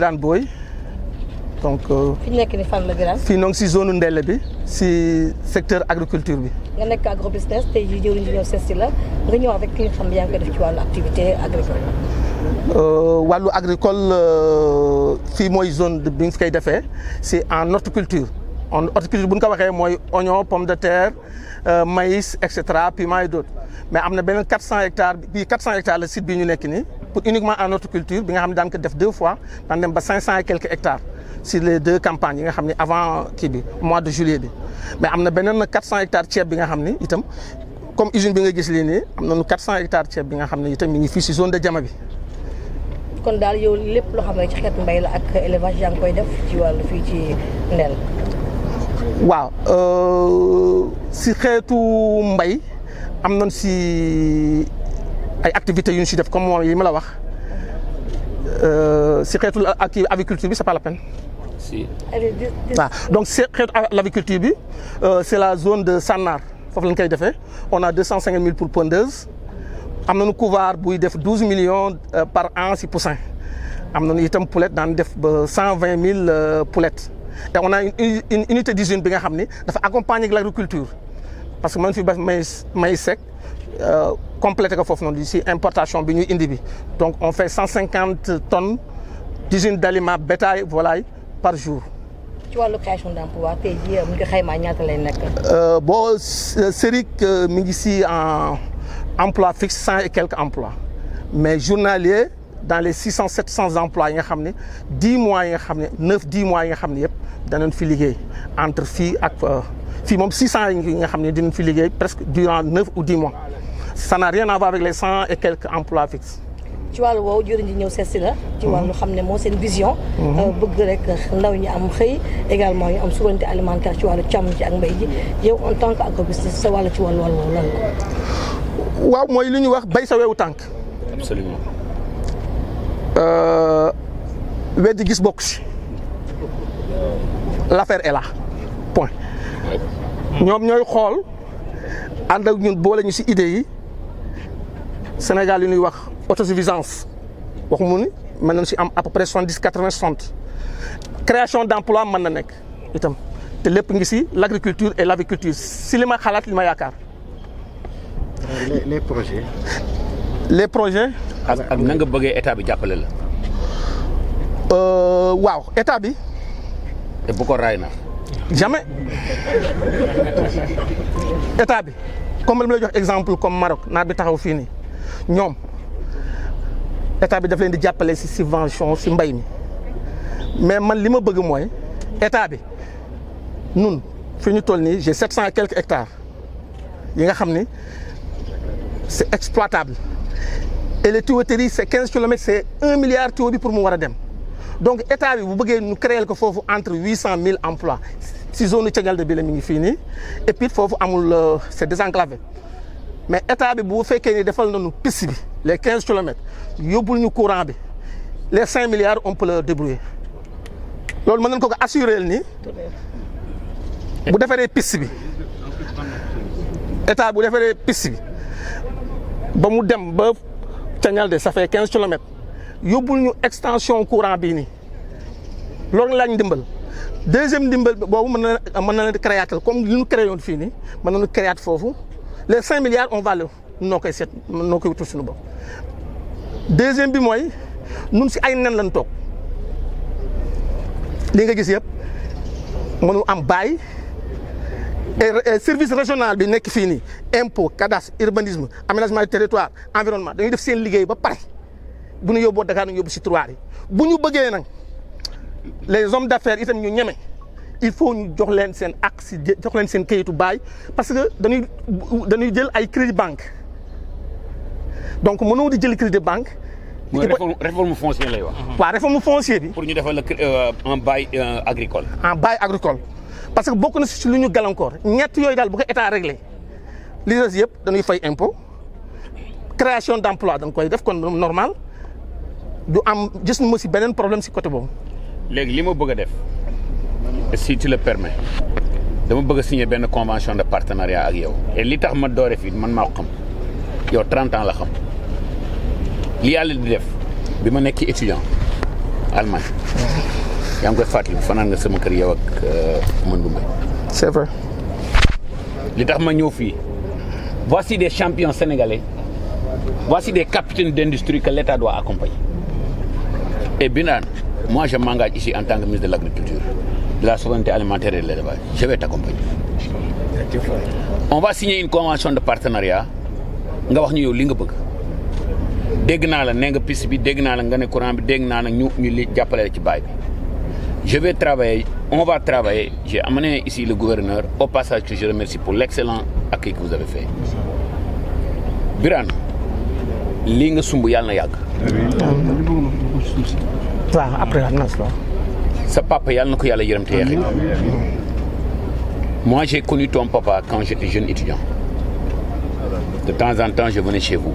Birane Boy donc fi ñu nekk ni fan la Birane. fii noonu si zone Ndelle bi si secteur agriculture bi. nga nekk agro business tey jii jëwriñ ji ñëw seet si la nga ñëw avec ki nga xam ne yaa ngi koy def ci wàllu activité agricole. wàllu agricole fii mooy zone bi nga koy defee c'est en horticulture en horticulture bu ñu ko waxee mooy oignon pomme de terre maïs et cetera piment et d'autres mais am na beneen 400 hectares bii 400 hectares la site bii ñu nekk nii pour uniquement en horticulture bi nga xam ne daan ko def deux fois daan dem ba 500 et quelques hectares sur les deux campagnes yi nga xam ne avant kii bi mois de juillet bi mais am na beneen 400 hectares ceeb bi nga xam ne itam comme usine bi nga gis lii nii am nañu 400 hectares ceeb bi nga xam ne itam mi ngi fii si zone de Diama bi. kon daal yow lépp loo xam ne ci xeetu mbay la ak élevage yaa ngi koy def ci wàllu fii ci Ndelle. waaw si xeetu mbay am nañ si ay activités yu ñu si def comme moom yi ma la wax si xeetu ak aviculture bi c'est pas la peine. si. waaw donc si xeetu l'aviculture bi c'est la zone de Sannar foofu lañ koy defee. On a deux cent cinquante mille pour pondeuse am nañu couvoir buy def douze millions par an si poussin. Am nañu itam poulette daan def ba cent vingt mille poulettes. Te on a une une unité d'usine bi nga xam ni dafa accompagner l'agriculture parce que man fi ba maïs sec complété ko foofu noonu si importation bi ñuy indi bi donc on fait cent cinquante tonnes d'usine d'aliments bétail volaille par jour. ci wàllu création d'emploi tey jii mu ngi xaymaa ñaata lay nekk? boo Seric mi ngi si en emploi fixe cent et quelques emplois mais journalier dans les six cent sept cent emplois yi nga xam ne dix mois yi nga xam ne neuf dix mois yi nga xam ne yëpp danañ fi liggéey entre fii ak fii moom six cent yi nga xam ne dinañ fi liggéey presque durant neuf ou dix mois ça n'a rien à voir avec les cent et quelques emplois fixes. ci wàllu woowu jëriñ ji ñëw seet si la. ci wàllu xam ne moo seen vision. bëgg rek ndaw ñi am xëy également ñu am souveraineté alimentaire ci wàllu càmm ci ak mbay ji yow en tant que sa wàll ci wàllu lan la? waaw mooy li ñuy wax bay sa weewu tànk. absolument. Weddi bokk si l'affaire est là point. ñoom ñooy xool si idées yi Sénégal yi ñuy wax. autosuffisance si am à peu près soixante dix quatre vingt soixante création d'emploi mën na nekk itam si et si li ma yaakaar. les les projets. Les projets? ak na nga bëggee état bi jàppale la? waaw état bi. te bu ko raay na? jamais état bi comme li ma lay jox exemple comme Maroc naar bi taxaw fii nii ñoom. état bi daf leen di jàppale ci subvention ci mbay mi mais man li ma bëgg mooy état bi nun fi ñu toll nii j'ai sept cent et quelques hectares yi nga xam ni c'est exploitable et les tuyauteries c'est quinze kilomètres c'est un milliard tuyau bi pour mu donc état bi bu créer entre huit cent mille emplois. Ci zone Thiadialde bi la mi et puis foofu amul c'est désenclavé. Mais état bi bu fekkee ni defal nañu piste bi les quinze kilomètres yóbbul ñu courant les cinq milliards on peut le débrouiller. Loolu mën nañu ko assurer ni bu defaree piste bi état bu defaree piste bi ba mu dem ba Thiadialde ça fait quinze kilomètres. Yóbbul ñu extension courant bii nii. Loolu laaj ndimbal. Deuxième ndimbal boobu mën na mën na leen créer comme li ñu créé woon fii nii mën nañu foofu. Les cinq milliards on va le noo koy seet noo koy wutul suñu bopp. Deuxième bi mooy nun si ay nen lañ toog. Li nga gis yëpp mënu am et service régional bi nekk fii nii impôt cadastre urbanisme aménagement du territoire environnement dañuy def seen liggéey ba pare bu ñu yóbboo Dakar ñu yóbbu si tiroir yi bu ñu bëggee nag les hommes d'affaires itam ñu ñeme il faut ñu jox leen seen ak si jox leen seen kayitu baay parce que dañuy dañuy jël ay crédit banque donc mënoo di jël crédit banque. mooy réforme réforme foncière lay wax. waaw réforme foncier bi. pour ñu defal la un bail agricole. en bail agricole parce que bokk na si réglé li impôt. création d'emploi dañ koy def kon normal. du am gis ma problème si côté si tu le permets dama bëgg a signer convention de partenariat ak yow. Et li tax ma doore fii man maa ko xam. Yow 30 ans la li yàlla di def bi ma nekk étudiant Allemagne yaa ngi koy fàttali fanaan nga sama kër yow ak Mandoumbe c'est vrai. Li tax ma ñëw fii voici des champions sénégalais voici des capitaines d'industrie que l'État doit accompagner. Et Birane moi je m'engage ici en tant que ministre de l'agriculture de la souveraineté alimentaire et de l'élevage. Je vais t'accompagner. On va signer une convention de partenariat. Nga wax ñu yow li nga bëgg. Dégg naa la nee nga piste bi dégg naa la nga ne courant bi dégg naa la ñu ñu li jàppale la ci baay bi je vais travailler on va travailler. J'ai amené ici le gouverneur. Au passage que je remercie pour l'excellent accueil que vous avez fait. Birane lii nga sumb yàlla na yàgg. Waaw après sa papa yàlla na ko yàlla yërëm te yeexe moi j'ai connu ton papa quand j'étais jeune étudiant. De temps en temps je venais chez vous.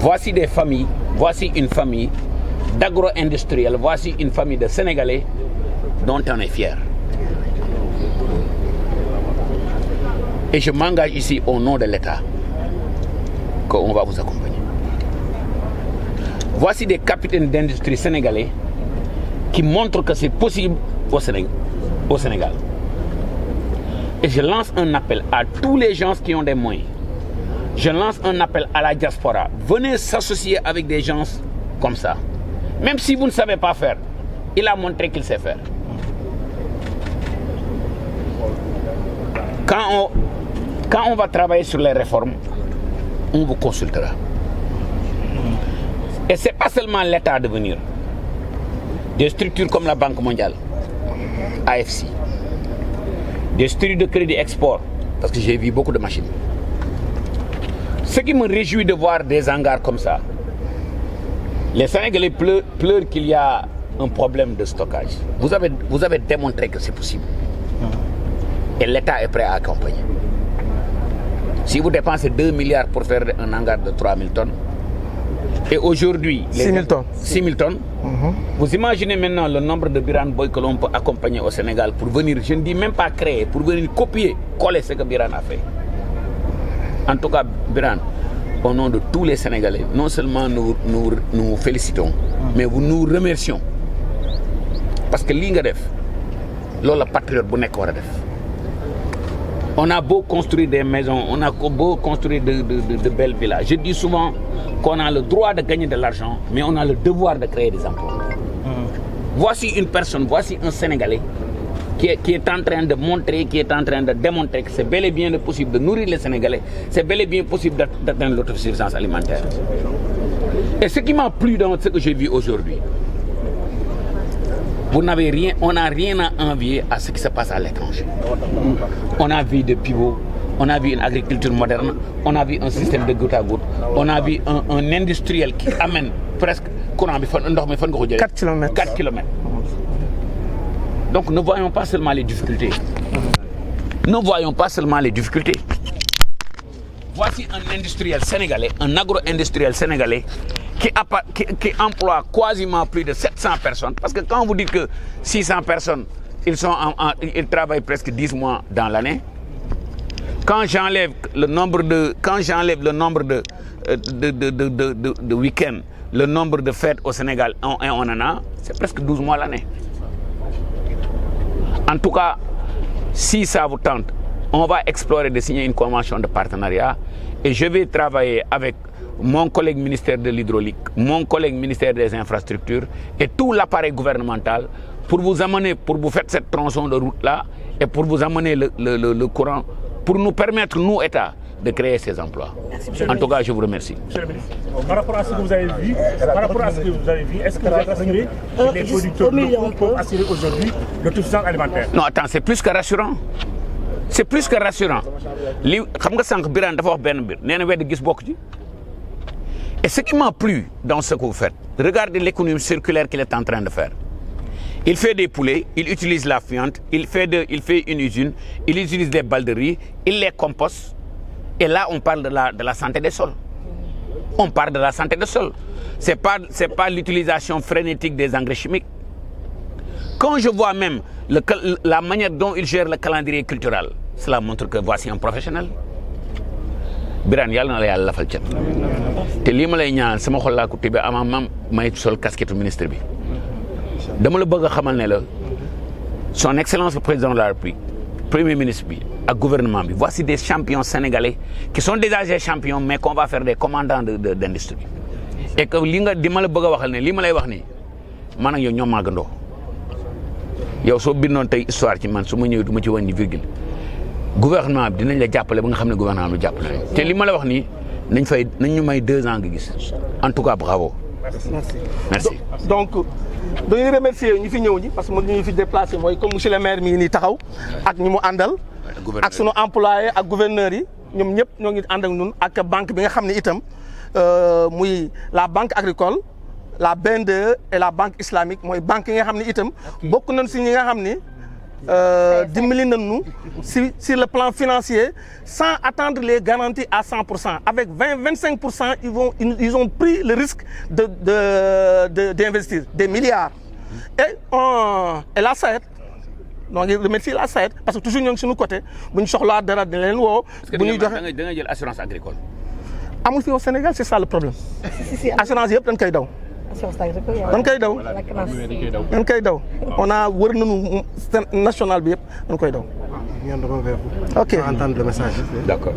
Voici des familles voici une famille d'agro-industriels voici une famille de Sénégalais dont on est fier et je m'engage ici au nom de l'État qu'on va vous accompagner voici des capitaines d'industrie sénégalais qui montrent que c'est possible au Sénégal, au Sénégal. Et je lance un appel à tous les gens qui ont des moyens. Je lance un appel à la diaspora. Venez s'associer avec des gens comme ça. Même si vous ne savez pas faire, il a montré qu'il sait faire. Quand on, va travailler sur les réformes, on vous consultera. Et ce n'est pas seulement l'État de venir. Des structures comme la Banque mondiale, AFC, des structures de crédit export, parce que j'ai vu beaucoup de machines. Ce qui me réjouit de voir des hangars comme ça, les Sénégalais pleurent, pleurent qu'il y a un problème de stockage. Vous avez, vous avez démontré que c'est possible. Et l'État est prêt à accompagner. Si vous dépensez 2 milliards pour faire un hangar de 3000 tonnes, et aujourd'hui... 6 000 tonnes. 6 000 tonnes. Vous imaginez maintenant le nombre de Biran Boy que l'on peut accompagner au Sénégal pour venir, je ne dis même pas créer, pour venir copier, coller ce que Biran a fait. En tout cas, Biran, au nom de tous les Sénégalais, non seulement nous nous, nous félicitons, mais vous nous remercions. Parce que li nga def, loolu la patriote. On a beau construire des maisons, on a beau construire de, de, de, de belles villas. Je dis souvent qu'on a le droit de gagner de l'argent, mais on a le devoir de créer des emplois. Voici une personne, voici un Sénégalais qui est, qui est en train de montrer, qui est en train de démontrer que c'est bel et bien possible de nourrir les Sénégalais, c'est bel et bien possible d'atteindre l'autosuffisance alimentaire. Et ce qui m'a plu dans ce que j'ai vu aujourd'hui, vous n'avez rien, on n'a rien à envier à ce qui se passe à l'étranger. On a vu des pivots, on a vu une agriculture moderne, on a vu un système de goutte à goutte, on a vu un, un industriel qui amène presque courant 4 km. 4 km. Donc ne voyons pas seulement les difficultés. Ne voyons pas seulement les difficultés. Voici un industriel sénégalais, un agro-industriel sénégalais qui, emploie quasiment plus de 700 personnes. Parce que quand vous dites que 600 personnes, ils, travaillent presque 10 mois dans l'année. Quand j'enlève le nombre de, quand j'enlève le nombre de, de week-ends, le nombre de fêtes au Sénégal, on, on en a, c'est presque 12 mois l'année. En tout cas, si ça vous tente, on va explorer de signer une convention de partenariat et je vais travailler avec mon collègue ministère de l'hydraulique, mon collègue ministère des infrastructures et tout l'appareil gouvernemental pour vous amener, pour vous faire cette tronçon de route-là et pour vous amener le, courant, pour nous permettre, nous, État, de créer ces emplois. En tout cas, je vous remercie. Monsieur le ministre, par rapport à ce que vous avez vu, par rapport à ce que vous avez vu, est-ce que vous êtes rassuré que les producteurs locaux peuvent assurer aujourd'hui l'autosuffisance alimentaire? Non, attends, c'est plus que rassurant. C'est plus que rassurant. li xam nga Birane dafa wax gis ci et ce qui m'a plu dans ce que vous faites regardez l'économie circulaire qu'il est en train de faire il fait des poulets il utilise la fiente il fait de il fait une usine il utilise des balles de riz il les composte et là on parle de la santé des sols. On parle de la santé des sols. C'est pas c'est pas l'utilisation frénétique des engrais chimiques. Quand je vois même la manière dont il gère le calendrier culturel, cela montre que voici un professionnel. Birane yàlla na la lafal ma lay ñaan sama xol ko ministre bi. Dama la bëgg a xamal son excellence le président de la République premier ministre bi ak gouvernement voici des champions sénégalais qui sont déjà des champions mais qu'on va faire des commandants de de d'industrie. Et que li nga di ma la bëgg a waxal ne lii ma lay wax nii man ak yow soo bindoon tey histoire ci man su ma ñëwee du ma ci wàññi virgule. Gouvernement bi dinañ la jàppale ba nga xam ne gouvernement bi jàppale nañ. Te li ma la wax nii nañ fay nañ ñu may deux ans nga gis. En tout cas bravo. Merci. merci. donc dañuy remercier ñu fi ñëw ñi parce que ñu fi déplacé mooy comme monsieur le maire mi ngi nii taxaw ak ñi mu àndal. Ak sunu employé ak gouverneur yi ñoom ñëpp ñoo ngi ànd ak ñun ak banque bi nga xam ne itam muy la banque agricole la BNDE et la banque islamique mooy banque yi nga xam ne itam bokk nañ si ñi nga xam ni dimbali nañu si sur le plan financier sans attendre les garanties à 100 pour cent. Avec 20 25 pour cent ils vont ils ont pris le risque de de de d'investir des milliards. Et on et la SAED donc ngi remercier la SAED parce que toujours ñoo ngi suñu côté bu ñu soxlaa dara dina leen woo. bu ñuy joxe da nga da nga jël assurance agricole? amul au Sénégal c'est ça le problème. si si assurance yëpp dañ koy daw. assurance agricole dañ koy daw la CNAS. dañ koy daw on a wër nañu national bi yëpp dañ koy daw. Viendront vers vous. Ok. Pour entendre le message. d'accord.